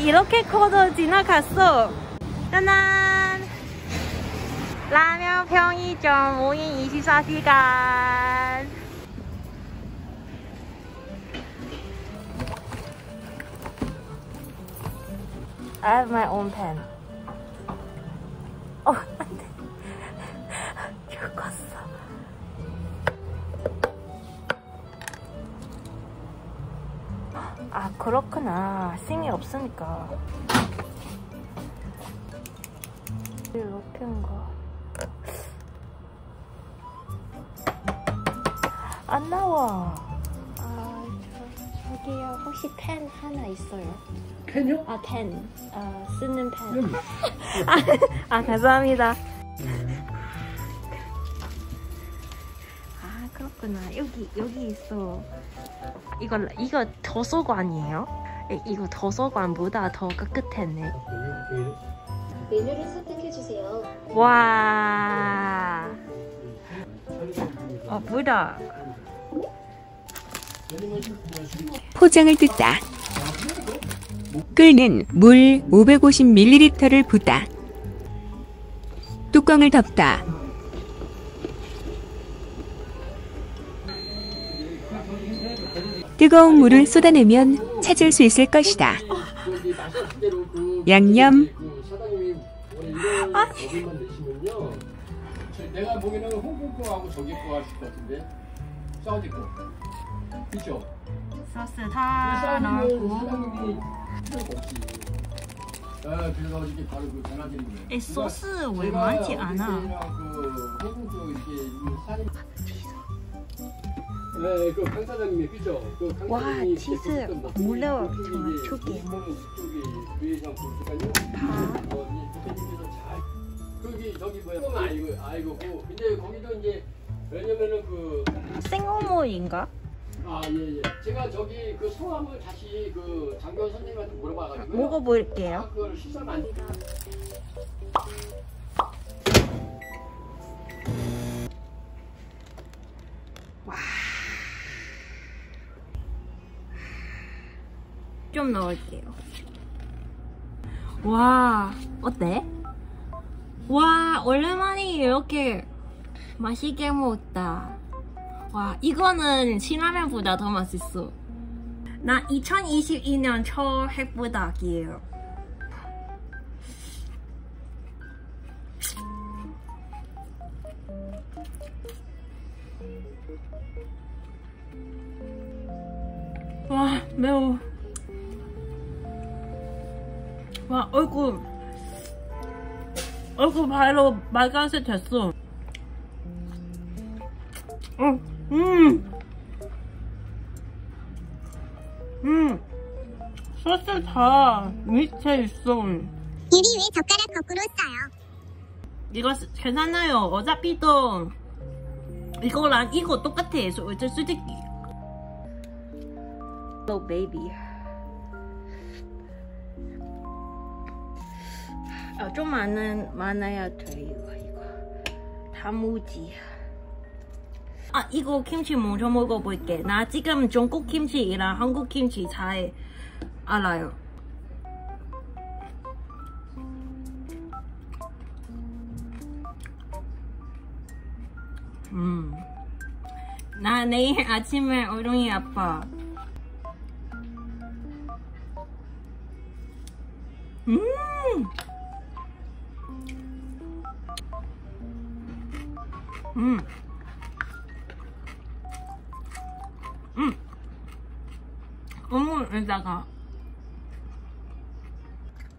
이렇게 커도 지나갔어. 짜잔! 라면 편의점 5인 24시간. I have my own pen. 그렇구나. 싱이 없으니까. 높은 거. 안 나와. 아, 저, 저기요. 혹시 펜 하나 있어요? 펜요? 아, 펜. 아, 쓰는 펜. 아, 아, 감사합니다. 아, 그렇구나. 여기, 여기 있어. 이거, 이거 도서관이에요? 이- 이거 도서관보다 더 깨끗했네. 메뉴를 선택해주세요. 와. 어, 물다. 포장을 뜯다. 끓는 물 550ml를 붓다. 뚜껑을 덮다. 뜨거운 물을 쏟아내면 찾을 수 있을 것이다. 양념, 내가 보기에는 홍콩 거하고 저기 거 하실 것 같은데. 사우디 거. 그죠? 소스 그다 넣고. 아, 그래서 이렇게 바로 그 전화드린 거예요. 이 소스 왜 많지 어저께 않아? 그 홍콩 쪽 이렇게 사장님. 네, 그 강 사장님이 그죠? 그강 와, 치즈 뭐. 이거는 그쪽이 부회장 보니까요. 어, 거기 저기 뭐야? 그건 알고 알고 고 근데 거기도 이제 왜냐면은 그 생어머인가? 아, 예, 예. 제가 저기 그 성함을 다시 그 장교원 선생님한테 물어봐가지고. 먹어볼게요. 아, 그걸 시선 안 좀 넣을게요. 와, 어때? 와, 오랜만에 이렇게 맛있게 먹었다. 와, 이거는 신라면보다 더 맛있어. 나 2022년 초 핵부닭이에요. 와, 매워. 와, 얼굴. 얼굴 바로 빨간색 됐어. 음, 음. 음. 소스 다 밑에 있어. 입이 왜 젓가락 거꾸로 써요? 이거 쓰- 괜찮아요. 어차피 또 이거랑 이거 똑같아. 솔직히. Oh baby. 아, 좀 많은 많아야 돼 이거 이거 단무지. 아 이거 김치 먼저 먹어볼게. 나 지금 중국 김치랑 한국 김치 잘 알아요. 음. 나 내일 아침에 엉덩이 아파. 음. 음. 음. 어묵에다가.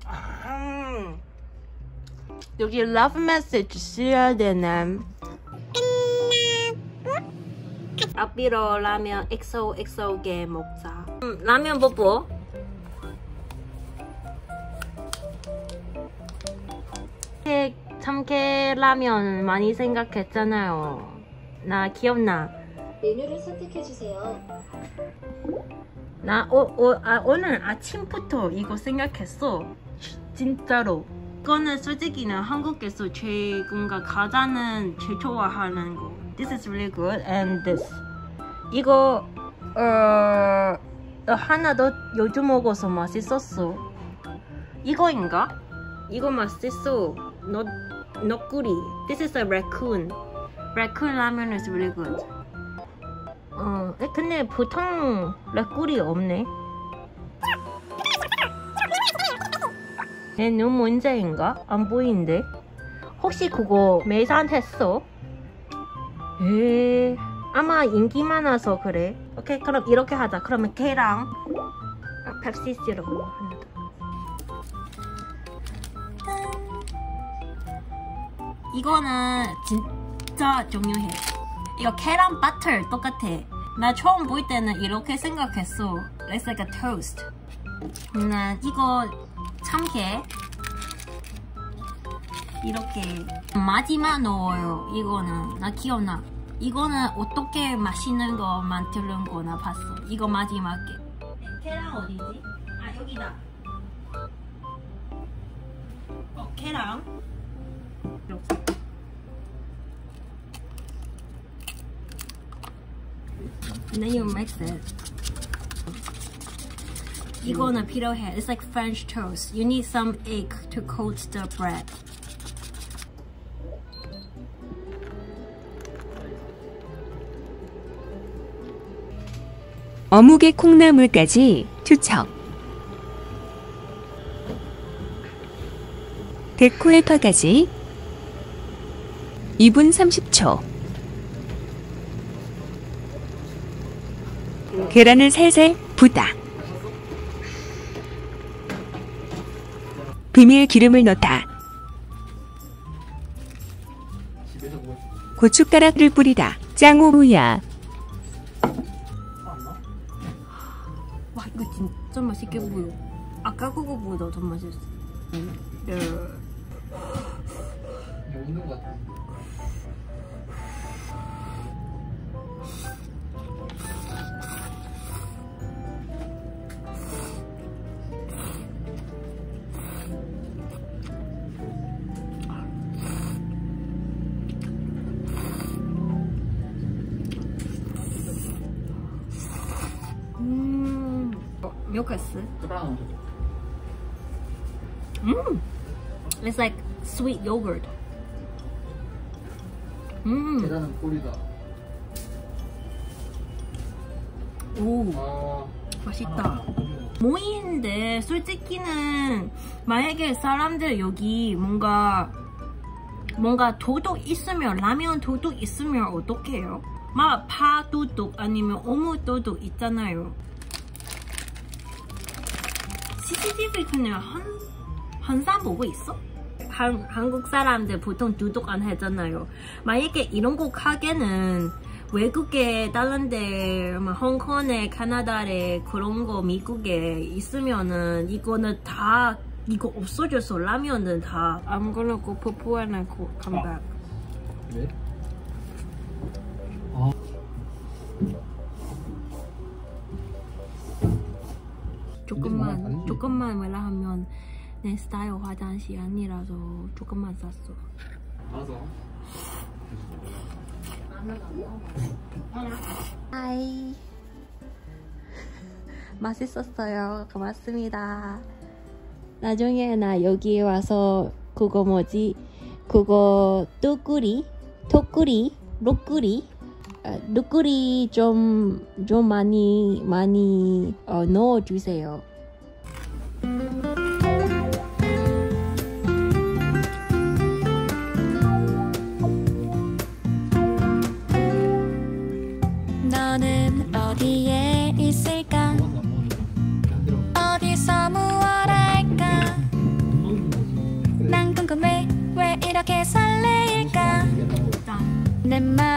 음. 여기 love message 써야 되네. 앞뒤로 라면 엑소엑소게 먹자. 음, 라면 뽀뽀. 참깨 라면 많이 생각했잖아요. 나 기억나. 메뉴를 선택해주세요. 나 오, 오, 아, 오늘 아침부터 이거 생각했어. 진짜로. 이거는 솔직히 는 한국에서 최근가 가자는 제일 좋아하는 거. This is really good and this. 이거 어, 어, 하나 더 요즘 먹어서 맛있었어. 이거인가? 이거 맛있어. 너 너구리. This is a raccoon. Raccoon ramen is really good. 어, 에, 근데 보통 락꿀이 없네. 얘눈 문제인가? 안 보이는데. 혹시 그거 매산했어? 에 아마 인기 많아서 그래. 오케이, 그럼 이렇게 하자. 그러면 걔랑 아, 펩시 시럽 하나 이거는 진짜 중요해. 이거 계란 버터 똑같아. 나 처음 볼 때는 이렇게 생각했어. It's like a toast. 난 이거 참깨 이렇게 마지막 넣어요. 이거는 나 기억나. 이거는 어떻게 맛있는 거 만드는 거나 봤어. 이거 마지막에. 계란 어디지? 아 여기다. 어 계란. 이렇게. And then you mix it. 이거는 필요해. It's like French toast. You need some egg to coat the bread. 어묵의 콩나물까지 투척. 데코헬파까지 2분 30초. 계란을 살살 부다. 비밀 기름을 넣다. 고춧가락을 뿌리다. 짱오우야. 와 이거 진짜 맛있게 보여. 아까 그거보다 더 맛있어. 네. 먹는 것 같아. 그랑 음. It's like sweet yogurt. 음. 계란은 뿌리다. 오. 아, 맛있다. 모이는데 솔직히는 만약에 사람들 여기 뭔가 뭔가 도둑 있으면 라면 도둑 있으면 어떡해요? 막 파 도둑 아니면 어묵 도둑 있잖아요. CCTV 그냥 한 항상 보고 있어? 한, 한국 사람들 보통 도둑 안 하잖아요. 만약에 이런 거 가게는 외국에 다른데 막 홍콩에 캐나다에 그런 거 미국에 있으면은 이거는 다 이거 없어져서 라면은 다 I'm gonna go poo and I go come back. 그래? 아, 조금만. 조금만 왜냐하면 내 스타일 화장실 아니라서 조금만 샀어. 알아서. Hi. 맛있었어요. 고맙습니다. 나중에 나 여기 와서 그거 뭐지? 그거 뚜꾸리? 토꾸리? 로꾸리? 어, 루꾸리 좀, 좀 많이 많이 어, 넣어주세요 너는 어디에 있을까? 어디서 무얼 할까? 난 궁금해 왜 이렇게 설레일까? 짠내맘